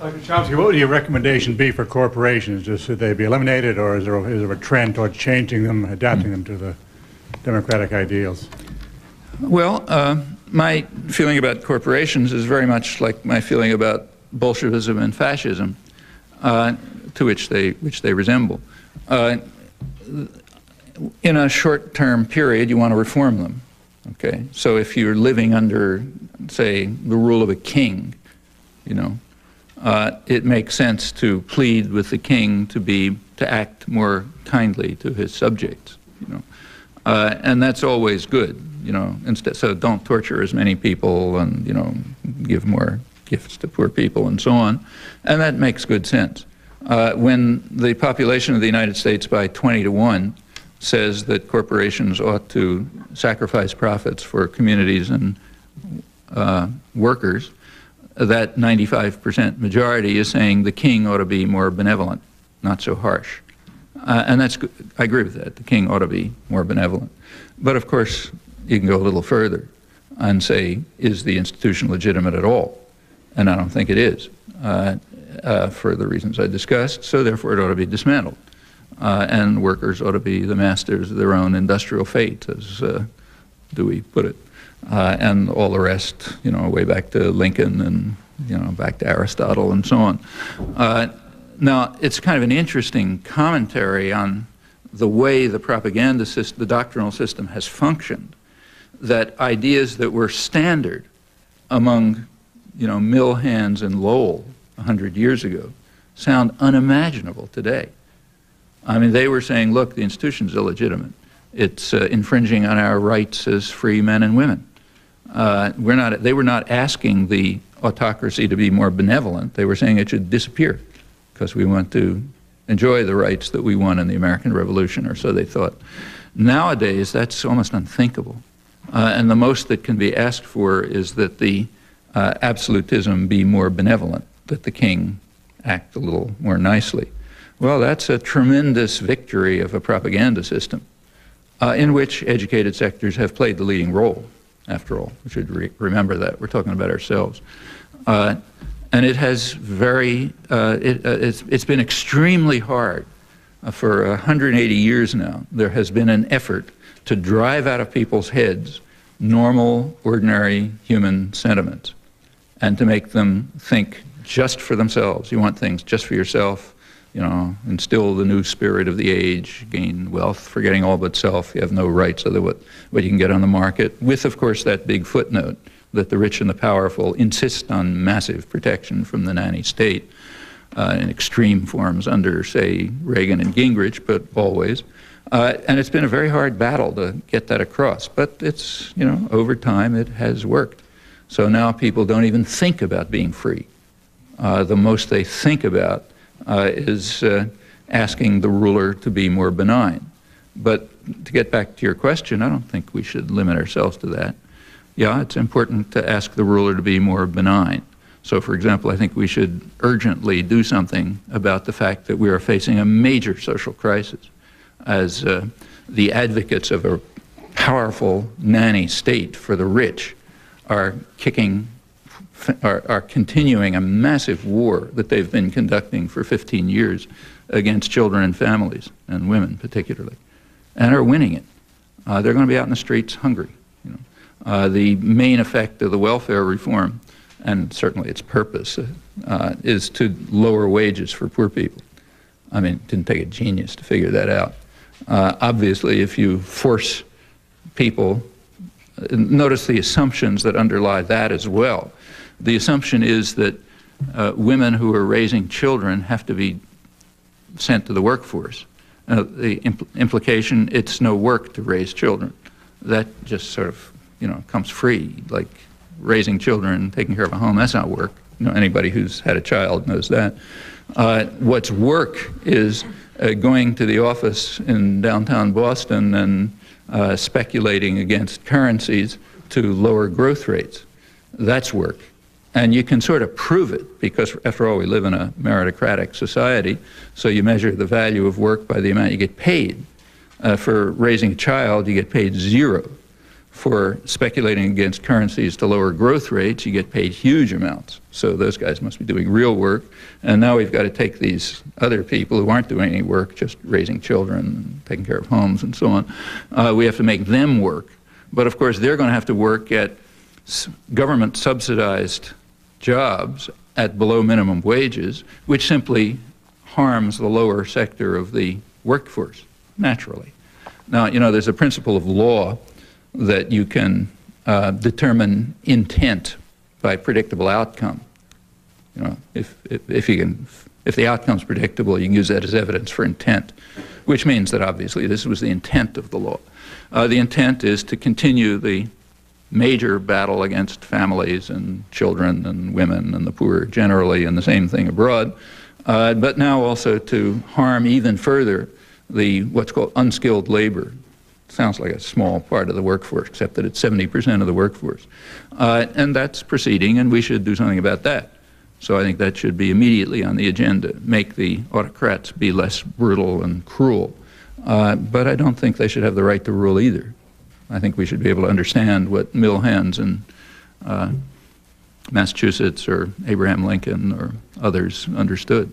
Dr. Chomsky, what would your recommendation be for corporations? Just should they be eliminated, or is there, a, is there a trend toward changing them, adapting them to the democratic ideals? Well, uh, my feeling about corporations is very much like my feeling about Bolshevism and fascism, uh, to which they which they resemble. Uh, in a short-term period, you want to reform them. Okay, so if you're living under, say, the rule of a king, you know, uh, it makes sense to plead with the king to be to act more kindly to his subjects. You know, uh, and that's always good. You know, instead, so don't torture as many people, and you know, give more gifts to poor people, and so on, and that makes good sense. Uh, when the population of the United States by 20 to one says that corporations ought to sacrifice profits for communities and uh, workers, that 95% majority is saying the king ought to be more benevolent, not so harsh. Uh, and that's I agree with that. The king ought to be more benevolent. But of course, you can go a little further and say, is the institution legitimate at all? And I don't think it is, uh, uh, for the reasons I discussed. So therefore, it ought to be dismantled. Uh, and workers ought to be the masters of their own industrial fate, as uh, Dewey put it uh, and all the rest, you know, way back to Lincoln and, you know, back to Aristotle and so on. Uh, now, it's kind of an interesting commentary on the way the propaganda system, the doctrinal system has functioned, that ideas that were standard among, you know, mill hands and Lowell 100 years ago sound unimaginable today. I mean, they were saying, look, the institution's illegitimate. It's uh, infringing on our rights as free men and women. Uh, we're not, they were not asking the autocracy to be more benevolent. They were saying it should disappear because we want to enjoy the rights that we won in the American Revolution, or so they thought. Nowadays, that's almost unthinkable. Uh, and the most that can be asked for is that the uh, absolutism be more benevolent, that the king act a little more nicely. Well, that's a tremendous victory of a propaganda system uh, in which educated sectors have played the leading role after all. We should re remember that. We're talking about ourselves. Uh, and it has very, uh, it, uh, it's, it's been extremely hard uh, for 180 years now. There has been an effort to drive out of people's heads normal, ordinary human sentiments and to make them think just for themselves. You want things just for yourself you know, instill the new spirit of the age, gain wealth, forgetting all but self. You have no rights other what, what you can get on the market, with, of course, that big footnote that the rich and the powerful insist on massive protection from the nanny state uh, in extreme forms under, say, Reagan and Gingrich, but always. Uh, and it's been a very hard battle to get that across. But it's, you know, over time it has worked. So now people don't even think about being free. Uh, the most they think about is uh, asking the ruler to be more benign. But to get back to your question, I don't think we should limit ourselves to that. Yeah, it's important to ask the ruler to be more benign. So, for example, I think we should urgently do something about the fact that we are facing a major social crisis as uh, the advocates of a powerful nanny state for the rich are kicking are, are continuing a massive war that they've been conducting for 15 years against children and families, and women particularly, and are winning it. Uh, they're going to be out in the streets hungry. You know. Uh, the main effect of the welfare reform, and certainly its purpose, uh, is to lower wages for poor people. I mean, it didn't take a genius to figure that out. Uh, obviously, if you force people, uh, notice the assumptions that underlie that as well the assumption is that uh, women who are raising children have to be sent to the workforce. Uh, the impl implication, it's no work to raise children. That just sort of, you know, comes free, like raising children, taking care of a home, that's not work. You know, anybody who's had a child knows that. Uh, what's work is uh, going to the office in downtown Boston and uh, speculating against currencies to lower growth rates. That's work. And you can sort of prove it because, after all, we live in a meritocratic society. So you measure the value of work by the amount you get paid. Uh, for raising a child, you get paid zero. for speculating against currencies to lower growth rates, you get paid huge amounts. So those guys must be doing real work. And now we've got to take these other people who aren't doing any work, just raising children taking care of homes and so on. Uh, we have to make them work. But of course, they're going to have to work at government subsidized jobs at below minimum wages, which simply harms the lower sector of the workforce, naturally. Now, you know, there's a principle of law that you can uh, determine intent by predictable outcome. You know, if, if, if, you can, if the outcome's predictable, you can use that as evidence for intent, which means that obviously this was the intent of the law. Uh, the intent is to continue the major battle against families and children and women and the poor generally, and the same thing abroad, uh, but now also to harm even further the what's called unskilled labor. Sounds like a small part of the workforce, except that it's 70% of the workforce. Uh, and that's proceeding, and we should do something about that. So I think that should be immediately on the agenda, make the autocrats be less brutal and cruel. Uh, but I don't think they should have the right to rule either. I think we should be able to understand what mill hands in uh, Massachusetts or Abraham Lincoln or others understood.